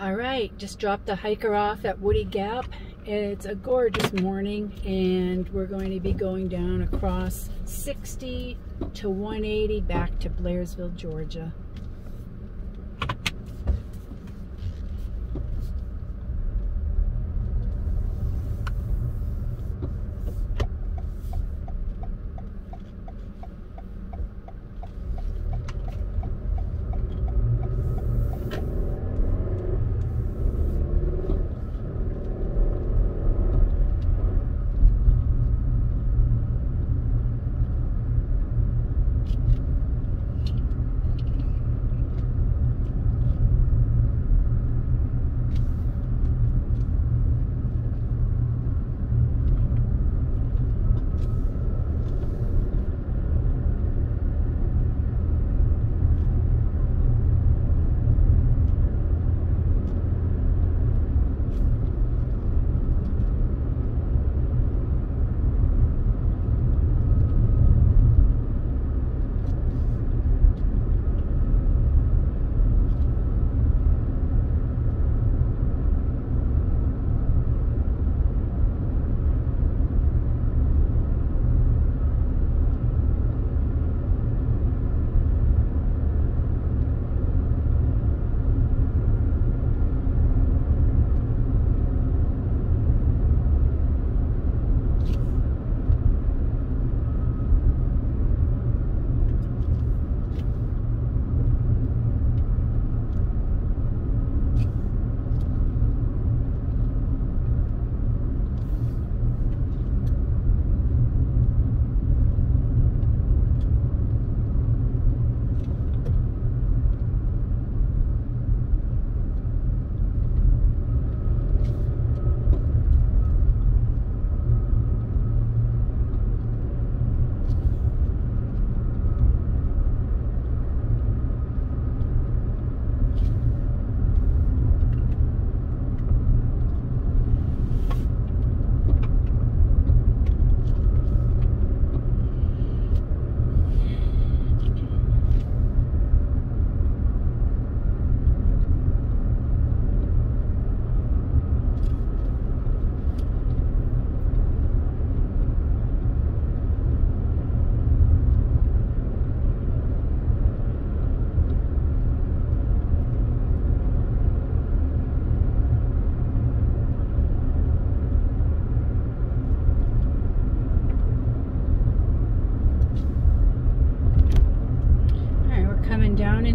All right, just dropped the hiker off at Woody Gap. It's a gorgeous morning and we're going to be going down across 60 to 180 back to Blairsville, Georgia.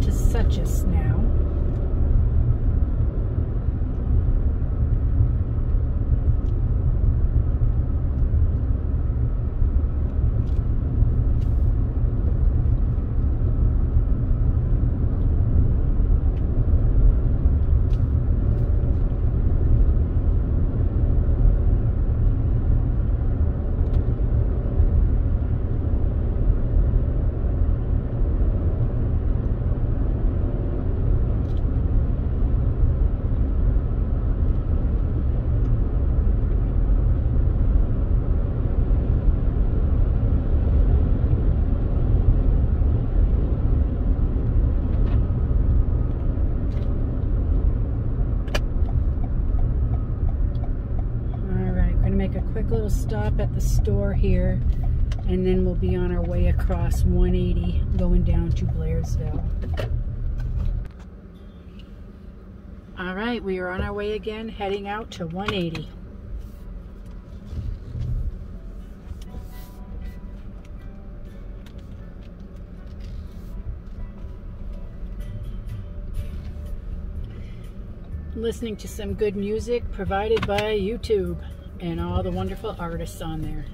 Into Suches now. Little stop at the store here and then we'll be on our way across 180 going down to Blairsville. All right, we are on our way again, heading out to 180. Listening to some good music provided by YouTube and all the wonderful artists on there.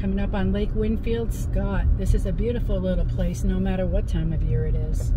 Coming up on Lake Winfield Scott. This is a beautiful little place no matter what time of year it is.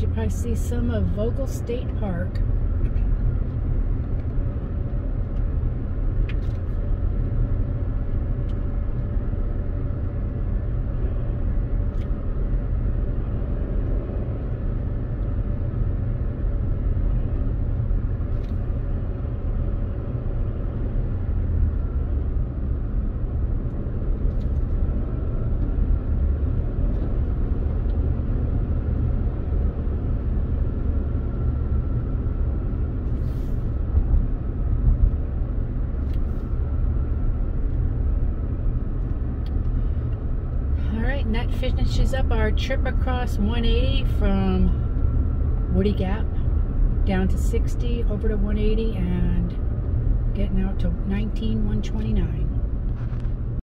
You probably see some of Vogel State Park. and that finishes up our trip across 180 from Woody Gap down to 60 over to 180 and getting out to 19 129